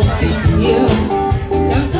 like you.